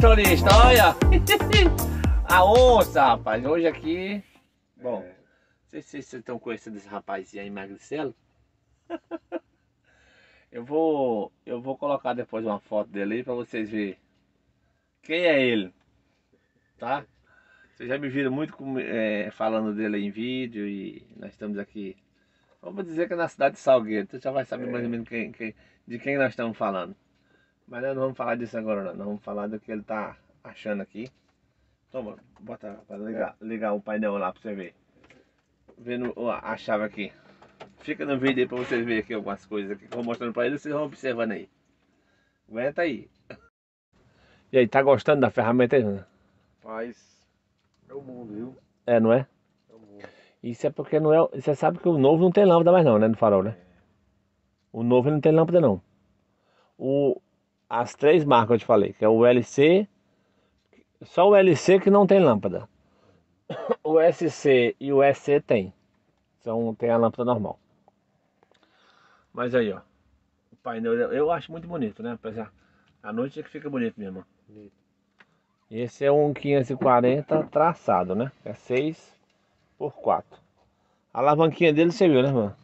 Motorista, olha! A onça, rapaz. Hoje aqui. Bom, não sei se vocês estão conhecendo esse rapazinho aí, Magricelo. Eu vou. Eu vou colocar depois uma foto dele aí pra vocês verem. Quem é ele? Tá? Vocês já me viram muito com- é, falando dele em vídeo e nós estamos aqui. Vamos dizer que é na cidade de Salgueiro. Tu já vai saber mais ou menos quem- quem- de quem nós estamos falando. Mas nós não vamos falar disso agora não. Nós vamos falar do que ele tá achando aqui. Toma, bota para ligar, ligar o painel lá pra você ver. Vendo ó, a chave aqui. Fica no vídeo aí pra vocês verem aqui algumas coisas aqui que eu vou mostrando pra eles, vocês vão observando aí. Aguenta aí. E aí, tá gostando da ferramenta aí, Júnior? Faz. É o mundo, viu? É, não é? É o mundo. Isso é porque não é. Você sabe que o novo não tem lâmpada mais não, né? No farol, né? O novo ele não tem lâmpada não. O, as três marcas que eu te falei, que é o LC, só o LC que não tem lâmpada. O SC e o SC tem. São, tem a lâmpada normal. Mas aí, ó. O painel, eu acho muito bonito, né? Apesar, à noite é que fica bonito mesmo. Esse é um 540 traçado, né? É 6 por 4. A alavanquinha dele você viu, né, mano?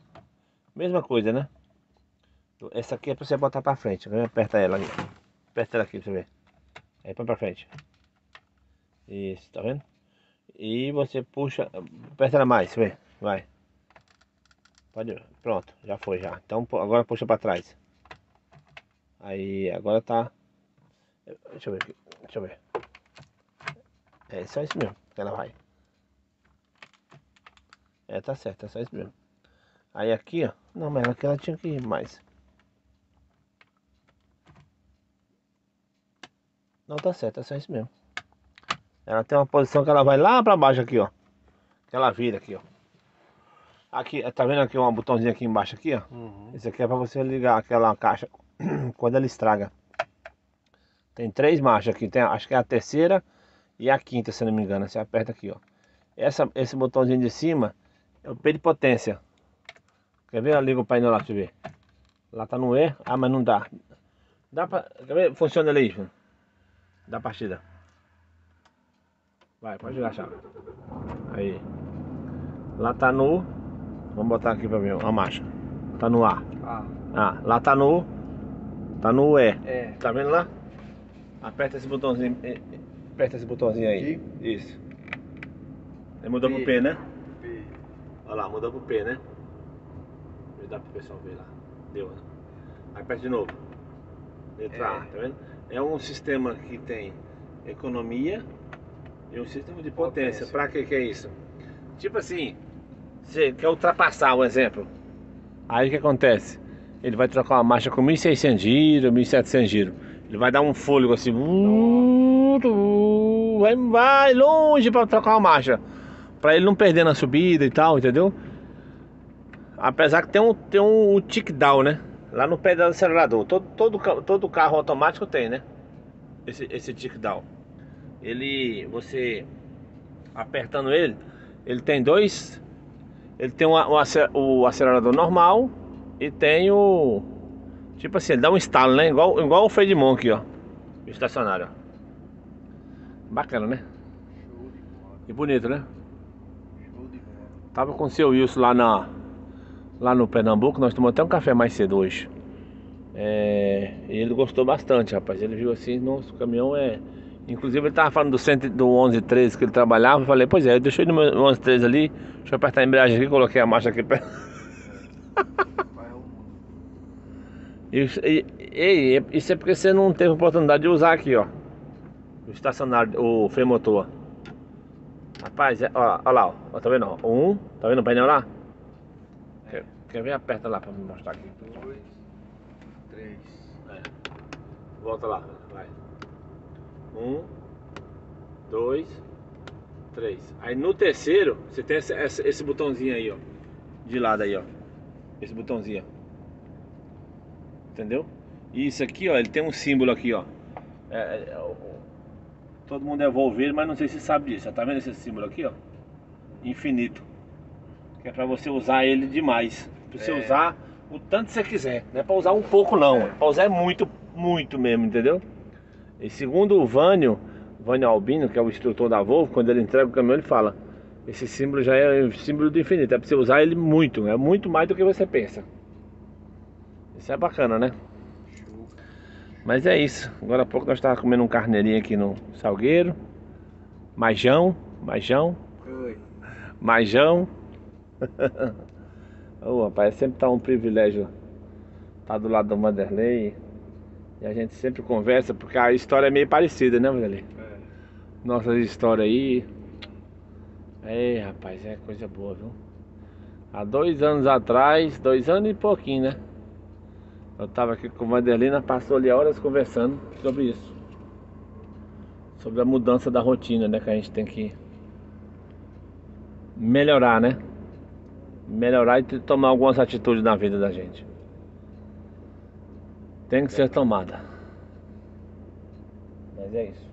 Mesma coisa, né? Essa aqui é pra você botar pra frente. né? Aperta ela aqui. Aperta ela aqui pra você ver. Aí põe pra frente. Isso, tá vendo? E você puxa. Aperta ela mais, vê. Vai. Pode. Pronto, já foi já. Então agora puxa pra trás. Aí, agora tá. Deixa eu ver aqui. Deixa eu ver. É só isso mesmo que ela vai. É, tá certo, é só isso mesmo. Aí aqui, ó. Não, mas aqui ela tinha que ir mais. Não tá certo, é só isso mesmo. Ela tem uma posição que ela vai lá pra baixo aqui, ó. Que ela vira aqui, ó. Aqui, tá vendo aqui um botãozinho aqui embaixo aqui, ó? Uhum. Esse aqui é pra você ligar aquela caixa quando ela estraga. Tem três marchas aqui, tem, acho que é a terceira e a quinta, se não me engano. Você aperta aqui, ó. Essa, esse botãozinho de cima é o P de potência. Quer ver? Liga o painel lá pra você ver. Lá tá no E. Ah, mas não dá. Dá pra. Quer ver? Funciona ali, Júnior. Dá partida. Vai, pode jogar a chave. Aí. Lá tá no. Vamos botar aqui pra ver a marcha. Tá no A. Ah, Ah, lá tá no. Tá no E. é. Tá vendo lá? Aperta esse botãozinho. eh, eh, Aperta esse botãozinho aí. Isso. Aí mudou pro P. P, né? P. Olha lá, mudou pro P, né? Vê dá pro pessoal ver lá. Deu, né? Aperta de novo. Letra É. A, tá vendo? É um sistema que tem economia e um sistema de potência. Potência. Pra que que é isso? Tipo assim, você quer ultrapassar um exemplo. Aí o que acontece? Ele vai trocar uma marcha com 1.600 giros, 1.700 giros. Ele vai dar um fôlego assim. Vai, vai longe para trocar uma marcha. Pra ele não perder na subida e tal, entendeu? Apesar que tem um, tem um, tick down, né? Lá no pé do acelerador. Todo, todo, todo carro automático tem, né? Esse, esse tick down. Ele. Você apertando ele, ele tem dois. Ele tem uma- um ace- o acelerador normal e tem o. Tipo assim, ele dá um estalo, né? Igual, igual o freio de mão aqui, ó. O estacionário, ó. Bacana, né? Show de bola. E bonito, né? Show de bola. Tava com o seu Wilson lá na lá no Pernambuco, nós tomamos até um café mais cedo hoje. É, ele gostou bastante, rapaz. Ele viu assim, nosso caminhão é. Inclusive ele tava falando do, 100, do 1113 que ele trabalhava. Eu falei, pois é, eu ir no meu 1113 ali, deixa eu apertar a embreagem aqui, coloquei a marcha aqui perto. Isso, e, e- isso é porque você não teve oportunidade de usar aqui, ó. O estacionário, o freio motor. Rapaz, é, ó, ó lá, ó, tá vendo? ó? Um, tá vendo o painel lá? Quer, ver? Aperta lá pra me mostrar aqui. Dois. Três. É. Volta lá, vai. Um, dois, três. Aí no terceiro, você tem esse, esse, esse botãozinho aí, ó. De lado aí, ó. Esse botãozinho. Entendeu? E isso aqui, ó, ele tem um símbolo aqui, ó. É, é, é, todo mundo é Volver, mas não sei se sabe disso. Tá vendo esse símbolo aqui, ó? Infinito. Que é pra você usar ele demais. Pra você É. usar o tanto que você quiser. Não é pra usar um pouco não. É pra usar muito, muito mesmo, entendeu? E segundo o Vânio, Vânio Albino, que é o instrutor da Volvo, quando ele entrega o caminhão, ele fala: esse símbolo já é o símbolo do infinito, é pra você usar ele muito, é muito mais do que você pensa. Isso é bacana, né? Mas é isso. Agora há pouco nós estávamos comendo um carneirinho aqui no Salgueiro. Majão, majão, Oi. majão. Ô, rapaz, sempre tá um privilégio estar do lado do Vanderlei. E a gente sempre conversa, porque a história é meio parecida, né, Vanderlei? É. Nossa história aí. É, rapaz, é coisa boa, viu? Há dois anos atrás, dois anos e pouquinho, né? Eu tava aqui com a Vanderlina, passou ali horas conversando sobre isso. Sobre a mudança da rotina, né? Que a gente tem que melhorar, né? Melhorar e tomar algumas atitudes na vida da gente. Tem que ser tomada. Mas é isso.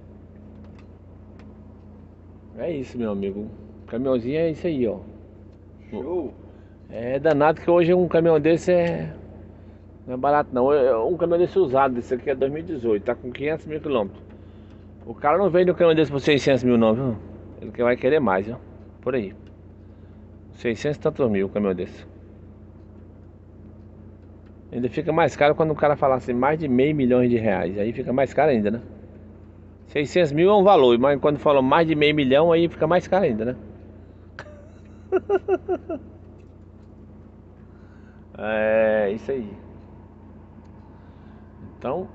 É isso, meu amigo. Caminhãozinho é isso aí, ó. Show. É danado que hoje um caminhão desse é. Não é barato não. É Um caminhão desse usado, desse aqui é 2018, tá com 500 mil quilômetros. O cara não vende um caminhão desse por 600 mil não, viu? Ele vai querer mais, viu? Por aí. 600 e tantos mil um caminhão desse. Ainda fica mais caro quando o cara fala assim, mais de meio milhão de reais. Aí fica mais caro ainda, né? 600 mil é um valor, mas quando falou mais de meio milhão, aí fica mais caro ainda, né? É isso aí. Então.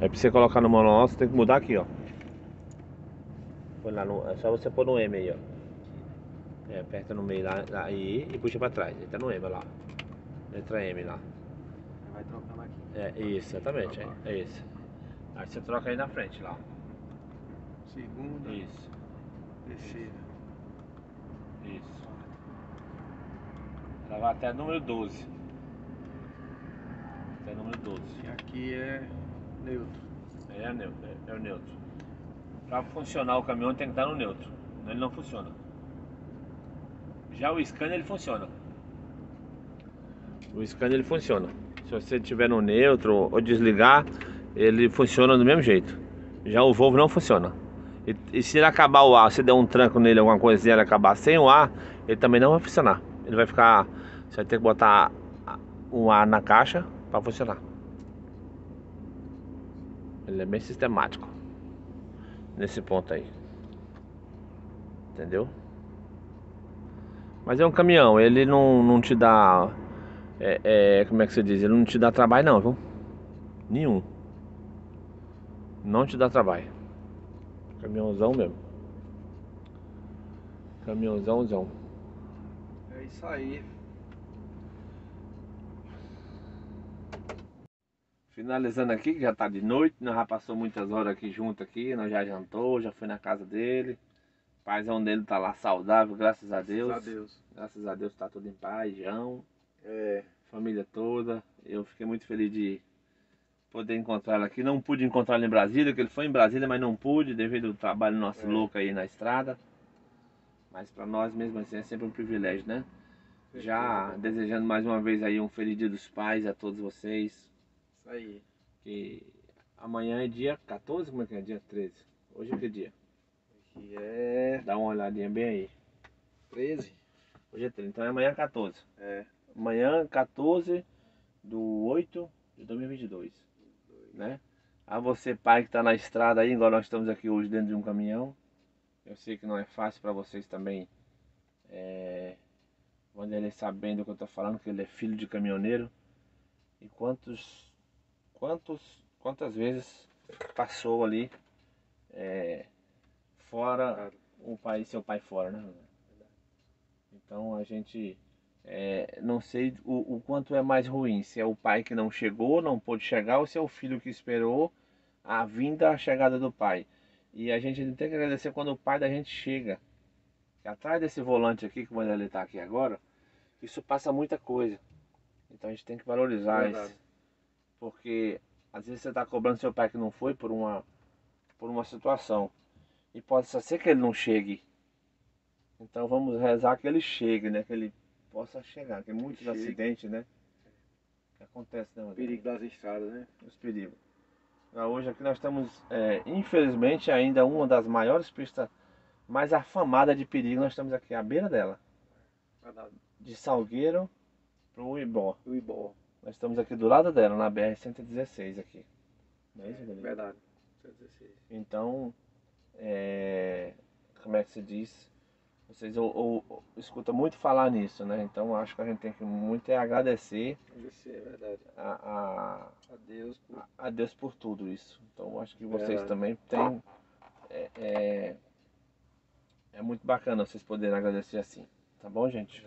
É pra você colocar no manual, você tem que mudar aqui, ó. Lá no, é só você pôr no M aí, ó. É, aperta no meio lá, lá, aí e puxa pra trás. Aí tá no M lá. Letra M lá. Vai trocando aqui. É isso, exatamente. É, é isso. Aí você troca aí na frente lá. Segunda. Isso, Terceira. isso. Ela vai até o número 12. Até o número 12. E aqui é neutro. É, é neutro, é, é o neutro. Para funcionar o caminhão tem que estar no neutro. Ele não funciona. Já o scanner ele funciona. O scanner ele funciona. Se você tiver no neutro ou desligar, ele funciona do mesmo jeito. Já o Volvo não funciona. E, e se ele acabar o ar, se der um tranco nele, alguma coisinha, ele acabar sem o ar, ele também não vai funcionar. Ele vai ficar. Você vai ter que botar um ar na caixa para funcionar. Ele é bem sistemático nesse ponto aí. Entendeu? Mas é um caminhão, ele não, não te dá. É, é, como é que você diz? Ele não te dá trabalho, não, viu? Nenhum. Não te dá trabalho. Caminhãozão mesmo. Caminhãozãozão. É isso aí. Finalizando aqui, que já tá de noite, nós já passou muitas horas aqui junto aqui, nós já jantou, já foi na casa dele. O paizão dele tá lá saudável, graças a Deus. Graças a Deus. Graças a Deus tá tudo em paz, João, É. família toda. Eu fiquei muito feliz de poder encontrá-lo aqui. Não pude encontrá-lo em Brasília, que ele foi em Brasília, mas não pude devido ao trabalho nosso É. louco aí na estrada. Mas para nós mesmo assim é sempre um privilégio, né? Já Certeza. desejando mais uma vez aí um feliz dia dos pais a todos vocês. Isso aí. Que amanhã é dia 14, como é que é? Dia 13. Hoje é que dia? Aqui é Dá uma olhadinha bem aí. 13. Hoje é 13, então é amanhã 14. É. Amanhã 14 do 8 de 2022, né? A você pai que está na estrada aí, igual nós estamos aqui hoje dentro de um caminhão. Eu sei que não é fácil para vocês também. É... Vanderlei sabendo do que eu estou falando, que ele é filho de caminhoneiro. E quantos, quantos, quantas vezes passou ali é, fora o pai, seu pai fora, né? Então a gente é, não sei o, o quanto é mais ruim, se é o pai que não chegou, não pôde chegar, ou se é o filho que esperou a vinda, a chegada do pai. E a gente tem que agradecer quando o pai da gente chega. Atrás desse volante aqui, que o Vanderlei está aqui agora, isso passa muita coisa. Então a gente tem que valorizar Verdade. isso. Porque às vezes você está cobrando seu pai que não foi por uma, por uma situação. E pode ser que ele não chegue. Então vamos rezar que ele chegue, né? Que ele possa chegar. Tem muitos chegue. acidentes, né? Que acontece, né, Rodrigo? Perigo das estradas, né? Os perigos. Ah, Hoje aqui nós estamos, é, infelizmente, ainda uma das maiores pistas mais afamadas de perigo. Nós estamos aqui à beira dela, de Salgueiro para o Ibó. O Ibó. Nós estamos aqui do lado dela, na BR-116 aqui. Não é isso? Verdade. Então, é, como é que se diz? Vocês ou, ou- escutam muito falar nisso, né? Então acho que a gente tem que muito é agradecer Isso é verdade. a, Adeus. por- a, a Deus por tudo isso. Então acho que vocês Verdade. também têm. É, é, é muito bacana vocês poderem agradecer assim. Tá bom, gente?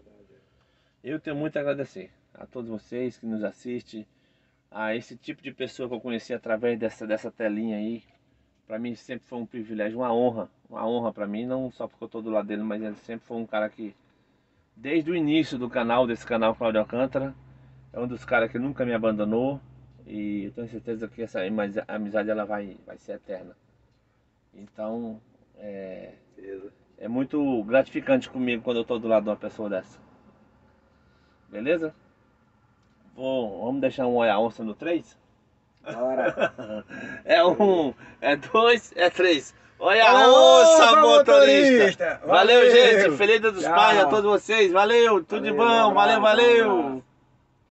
Eu tenho muito a agradecer a todos vocês que nos assistem, a esse tipo de pessoa que eu conheci através dessa, dessa telinha aí. Para mim sempre foi um privilégio, uma honra, uma honra para mim, não só porque eu tô do lado dele, mas ele sempre foi um cara que, desde o início do canal, desse canal Claudio Alcântara, é um dos caras que nunca me abandonou e eu tenho certeza que essa amizade- amizade ela vai, vai ser eterna. Então, é, é muito gratificante comigo quando eu tô do lado de uma pessoa dessa. Beleza? Vou, vamos deixar um olha onça no 3? Bora. É um, é dois, é três. Olha a onça, motorista! motorista! Valeu, Valeu! gente! Feliz Dia dos Tchau. Pais a todos vocês! Valeu! Tudo de Valeu, bom! um Valeu, valeu! abraço.